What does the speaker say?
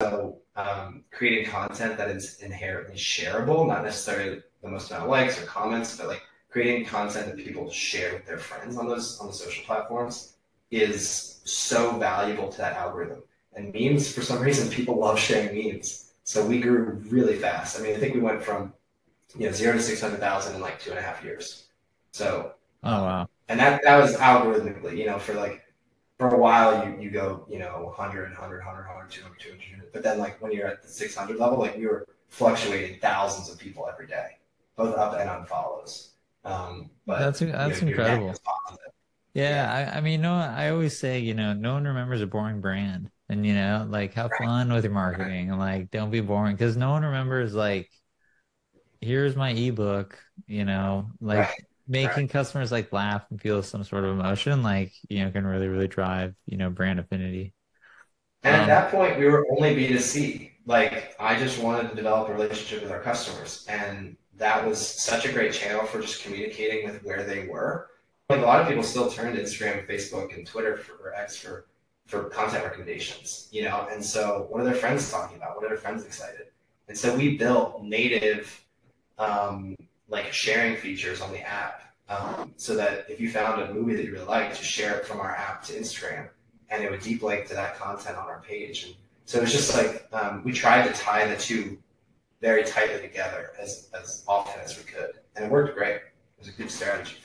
so um, creating content that is inherently shareable, not necessarily the most amount of likes or comments, but like creating content that people share with their friends on those on the social platforms is so valuable to that algorithm. And memes, for some reason, people love sharing memes. So we grew really fast. I mean, I think we went from you know zero to six hundred thousand in like two and a half years. So oh wow, and that that was algorithmically, you know, for like for a while you, you go, you know, 100, 100, 100, 100, 200, 200. But then like when you're at the 600 level, like we were fluctuating thousands of people every day, both up and unfollows. Um, but that's that's you know, incredible. Yeah, I, I mean, no, I always say, you know, no one remembers a boring brand, and you know, like have right. fun with your marketing, right. and like don't be boring, because no one remembers like, here's my ebook, you know, like right making right. customers like laugh and feel some sort of emotion like you know can really really drive you know brand affinity. And um, at that point we were only b2c like i just wanted to develop a relationship with our customers. And that was such a great channel for just communicating with where they were. Like a lot of people still turn to instagram facebook and twitter for or x for for content recommendations you know? And so what are their friends talking about? What are their friends excited? And so we built native um, like sharing features on the app um, so that if you found a movie that you really liked, just share it from our app to Instagram, and it would deep link to that content on our page. And so it's just like um, we tried to tie the two very tightly together as as often as we could, and it worked great. It was a good strategy.